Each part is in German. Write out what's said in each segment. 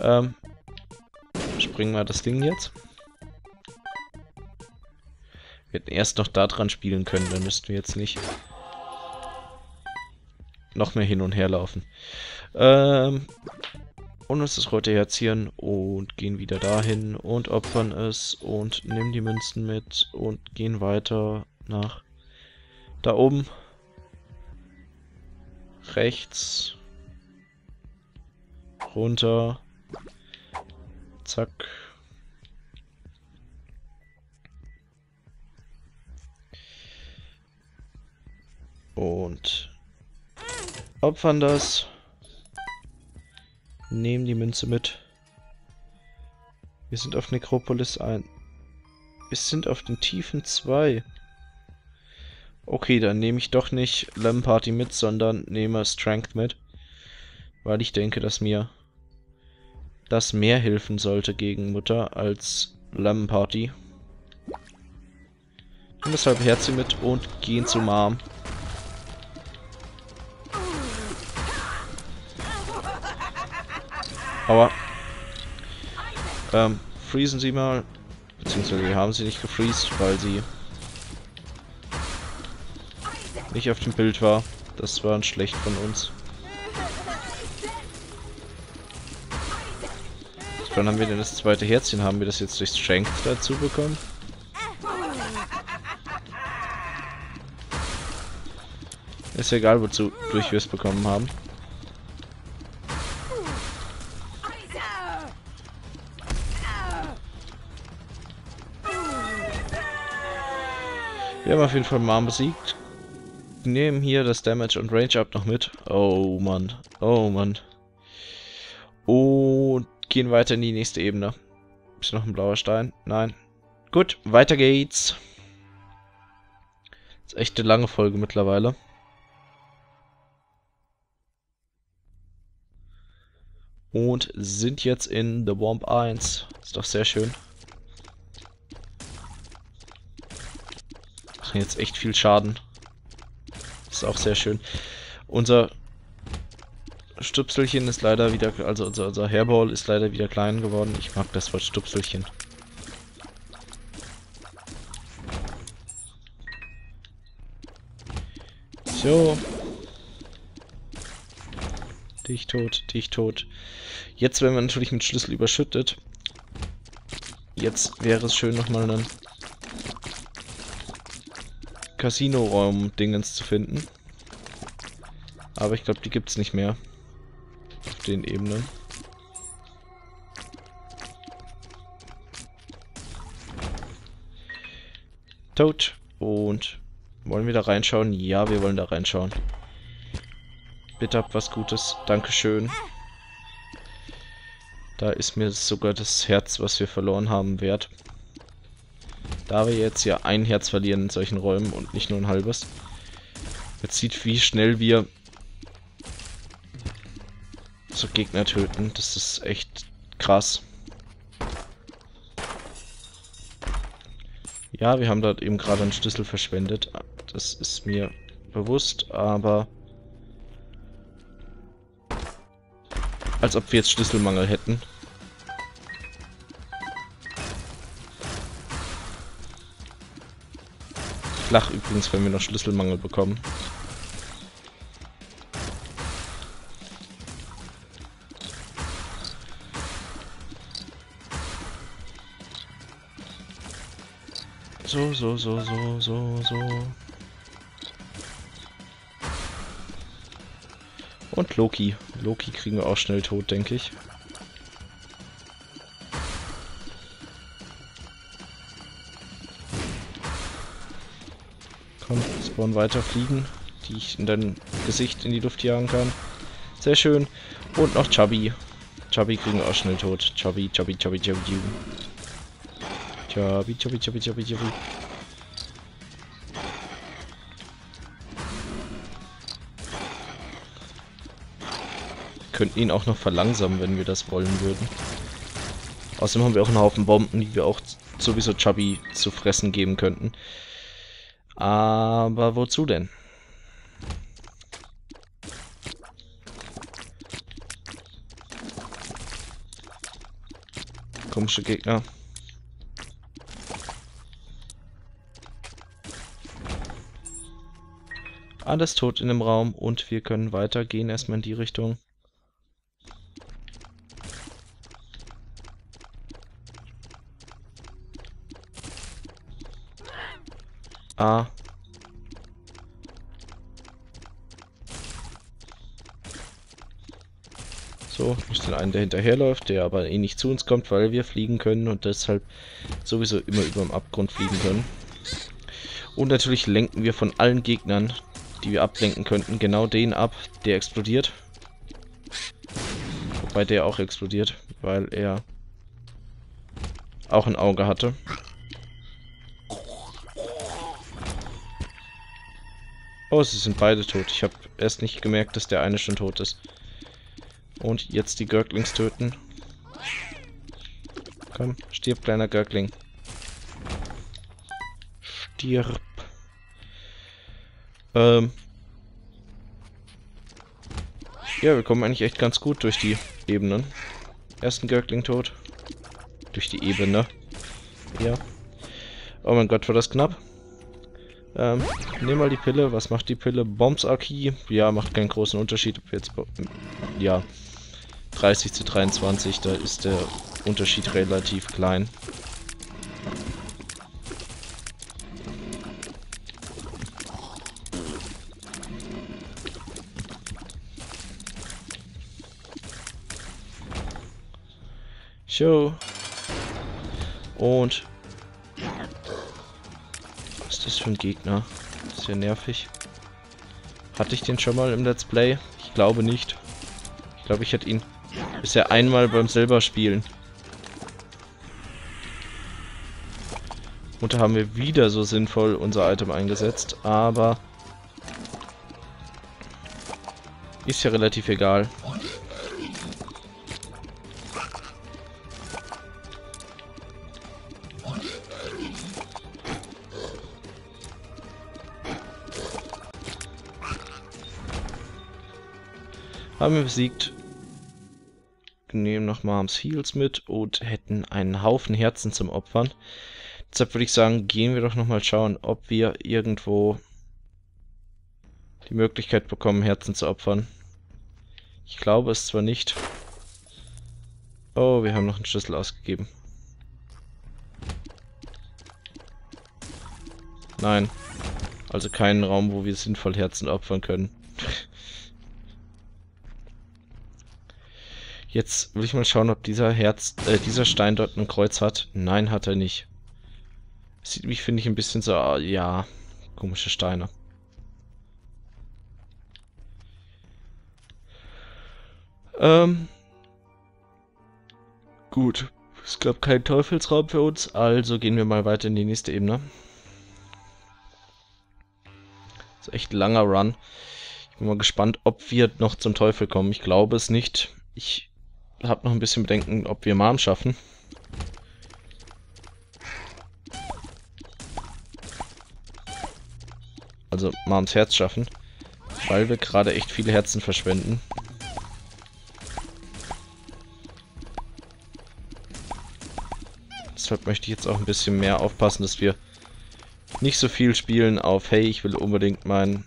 Ähm, springen wir das Ding jetzt. Wir hätten erst noch da dran spielen können, dann müssten wir jetzt nicht noch mehr hin und her laufen. Ähm, und uns das rote Herz hier und gehen wieder dahin und opfern es und nehmen die Münzen mit und gehen weiter nach da oben. Rechts. Runter. Zack. Und opfern das. Nehmen die Münze mit. Wir sind auf Necropolis ein. Wir sind auf den Tiefen 2. Okay, dann nehme ich doch nicht Party mit, sondern nehme Strength mit. Weil ich denke, dass mir das mehr helfen sollte gegen Mutter als Lemon Party. Und deshalb Herz mit und gehen zu Mom. Aua. Ähm, freezen sie mal. Beziehungsweise haben sie nicht gefreezed, weil sie nicht auf dem Bild war. Das war ein schlecht von uns. Wann haben wir denn das zweite Herzchen? Haben wir das jetzt durch Strength dazu bekommen? Ist egal, wozu durch wir es bekommen haben. Wir haben auf jeden Fall Mom besiegt. Nehmen hier das Damage und Range Up noch mit. Oh Mann. Oh Mann. Und gehen weiter in die nächste Ebene. Ist noch ein blauer Stein? Nein. Gut, weiter geht's. Das ist echt eine lange Folge mittlerweile. Und sind jetzt in The Womp 1. Ist doch sehr schön. Machen jetzt echt viel Schaden. Ist auch sehr schön. Unser Stupselchen ist leider wieder, also unser, unser Hairball ist leider wieder klein geworden. Ich mag das Wort Stupselchen. So. Dich tot, dich tot. Jetzt werden wir natürlich mit Schlüssel überschüttet. Jetzt wäre es schön, nochmal einen Casino-Raum-Dingens zu finden. Aber ich glaube, die gibt es nicht mehr. Den Ebenen. Tot. Und wollen wir da reinschauen? Ja, wir wollen da reinschauen. Bitte habt was Gutes. Dankeschön. Da ist mir sogar das Herz, was wir verloren haben, wert. Da wir jetzt ja ein Herz verlieren in solchen Räumen und nicht nur ein halbes. Jetzt sieht, wie schnell wir so Gegner töten. Das ist echt krass. Ja, wir haben dort eben gerade einen Schlüssel verschwendet. Das ist mir bewusst, aber... Als ob wir jetzt Schlüsselmangel hätten. flach übrigens, wenn wir noch Schlüsselmangel bekommen. So, so, so, so, so, so. Und Loki. Loki kriegen wir auch schnell tot, denke ich. Spawn weiter fliegen, die ich in dein Gesicht in die Luft jagen kann. Sehr schön. Und noch Chubby. Chubby kriegen wir auch schnell tot. Chubby, Chubby, Chubby, Chubby, Chubby. Chubby, Chubby, Chubby, Chubby, Chubby. könnten ihn auch noch verlangsamen, wenn wir das wollen würden. Außerdem haben wir auch einen Haufen Bomben, die wir auch sowieso Chubby zu fressen geben könnten. Aber wozu denn? komische Gegner. Alles tot in dem Raum und wir können weitergehen erstmal in die Richtung. Ah. So, nicht den einen, der hinterherläuft, der aber eh nicht zu uns kommt, weil wir fliegen können und deshalb sowieso immer über dem Abgrund fliegen können. Und natürlich lenken wir von allen Gegnern die wir ablenken könnten, genau den ab, der explodiert. Wobei der auch explodiert, weil er auch ein Auge hatte. Oh, sie sind beide tot. Ich habe erst nicht gemerkt, dass der eine schon tot ist. Und jetzt die Gurglings töten. Komm, stirb, kleiner Gurgling. Stirb. Ähm ja, wir kommen eigentlich echt ganz gut durch die Ebenen. Ersten Görkling tot. Durch die Ebene. Ja. Oh mein Gott, war das knapp. Ähm, nehmen mal die Pille. Was macht die Pille? Bombs Aki. Ja, macht keinen großen Unterschied. Jetzt... Ja. 30 zu 23, da ist der Unterschied relativ klein. Show. Und... Was ist das für ein Gegner? Ist ja nervig. Hatte ich den schon mal im Let's Play? Ich glaube nicht. Ich glaube, ich hatte ihn bisher einmal beim selber Spielen. Und da haben wir wieder so sinnvoll unser Item eingesetzt, aber ist ja relativ egal. Haben wir besiegt. Nehmen noch Moms Heals mit und hätten einen Haufen Herzen zum Opfern. Deshalb würde ich sagen, gehen wir doch nochmal schauen, ob wir irgendwo die Möglichkeit bekommen, Herzen zu opfern. Ich glaube es zwar nicht. Oh, wir haben noch einen Schlüssel ausgegeben. Nein. Also keinen Raum, wo wir sinnvoll Herzen opfern können. Jetzt will ich mal schauen, ob dieser Herz, äh, dieser Stein dort ein Kreuz hat. Nein, hat er nicht. Sieht mich, finde ich, ein bisschen so, ah, ja, komische Steine. Ähm. Gut. Es gab keinen Teufelsraum für uns, also gehen wir mal weiter in die nächste Ebene. Das ist echt ein langer Run. Ich bin mal gespannt, ob wir noch zum Teufel kommen. Ich glaube es nicht. Ich habe noch ein bisschen Bedenken, ob wir Marm schaffen. Also Marms Herz schaffen. Weil wir gerade echt viele Herzen verschwenden. Deshalb möchte ich jetzt auch ein bisschen mehr aufpassen, dass wir nicht so viel spielen auf, hey, ich will unbedingt meinen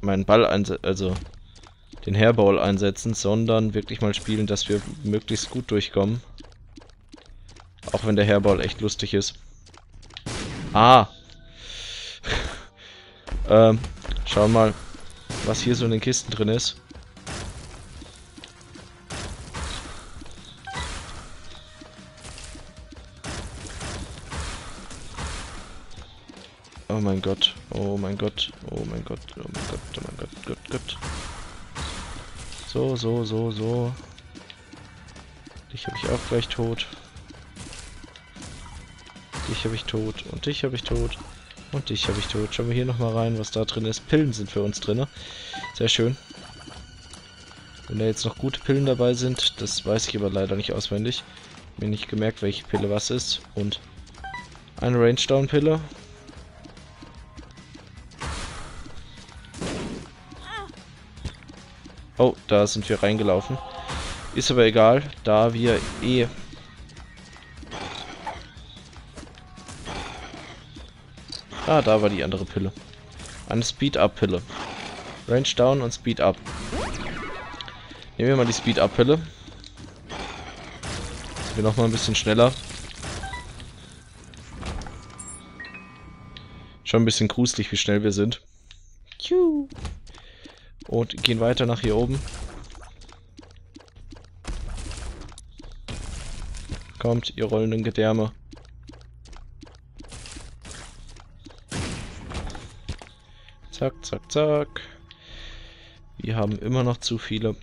meinen Ball einsetzen, also den Hairball einsetzen, sondern wirklich mal spielen, dass wir möglichst gut durchkommen. Auch wenn der Hairball echt lustig ist. Ah! ähm, schauen mal, was hier so in den Kisten drin ist. Oh mein Gott, oh mein Gott, oh mein Gott, oh mein Gott, oh mein Gott, Gott, Gott. So, so, so, so. Dich habe ich auch gleich tot. Dich habe ich tot. Und dich habe ich tot. Und dich habe ich tot. Schauen wir hier nochmal rein, was da drin ist. Pillen sind für uns drin. Sehr schön. Wenn da jetzt noch gute Pillen dabei sind, das weiß ich aber leider nicht auswendig. Mir nicht gemerkt, welche Pille was ist. Und eine Range-Down-Pille. Oh, da sind wir reingelaufen. Ist aber egal, da wir eh... Ah, da war die andere Pille. Eine Speed-Up-Pille. Range Down und Speed Up. Nehmen wir mal die Speed Up Pille. Sind wir nochmal ein bisschen schneller. Schon ein bisschen gruselig, wie schnell wir sind. Und gehen weiter nach hier oben. Kommt, ihr rollenden Gedärme. Zack, zack, zack. Wir haben immer noch zu viele.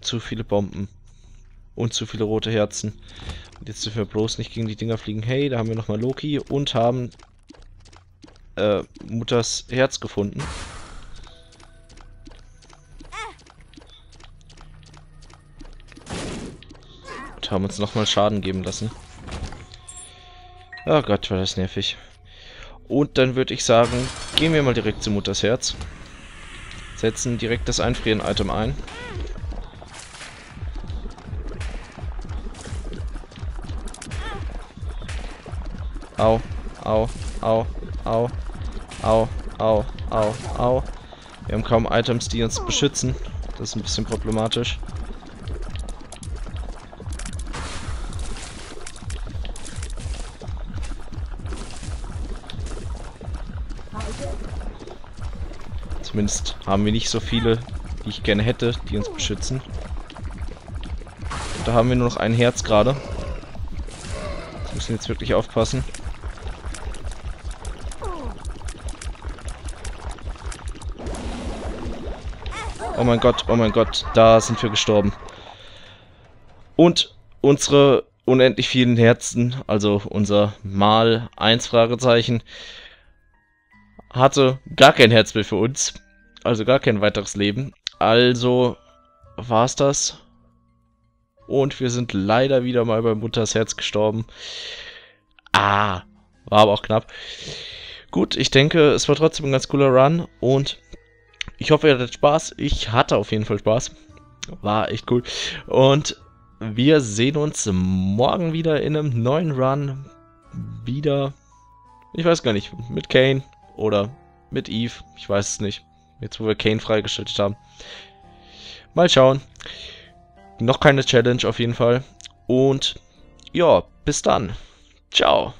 Zu viele Bomben. Und zu viele rote Herzen. Jetzt dürfen wir bloß nicht gegen die Dinger fliegen. Hey, da haben wir nochmal Loki und haben äh, Mutters Herz gefunden. Und haben uns nochmal Schaden geben lassen. Oh Gott, war das nervig. Und dann würde ich sagen, gehen wir mal direkt zu Mutters Herz. Setzen direkt das Einfrieren-Item ein. Au, au, au, au, au, au, au, au. Wir haben kaum Items, die uns beschützen. Das ist ein bisschen problematisch. Zumindest haben wir nicht so viele, die ich gerne hätte, die uns beschützen. Und da haben wir nur noch ein Herz gerade. Wir müssen jetzt wirklich aufpassen. Oh mein Gott, oh mein Gott, da sind wir gestorben. Und unsere unendlich vielen Herzen, also unser Mal 1 Fragezeichen, hatte gar kein Herz mehr für uns. Also gar kein weiteres Leben. Also war's das. Und wir sind leider wieder mal bei Mutters Herz gestorben. Ah, war aber auch knapp. Gut, ich denke, es war trotzdem ein ganz cooler Run und ich hoffe, ihr hattet Spaß. Ich hatte auf jeden Fall Spaß. War echt cool. Und wir sehen uns morgen wieder in einem neuen Run. Wieder, ich weiß gar nicht, mit Kane oder mit Eve. Ich weiß es nicht. Jetzt, wo wir Kane freigestellt haben. Mal schauen. Noch keine Challenge auf jeden Fall. Und ja, bis dann. Ciao.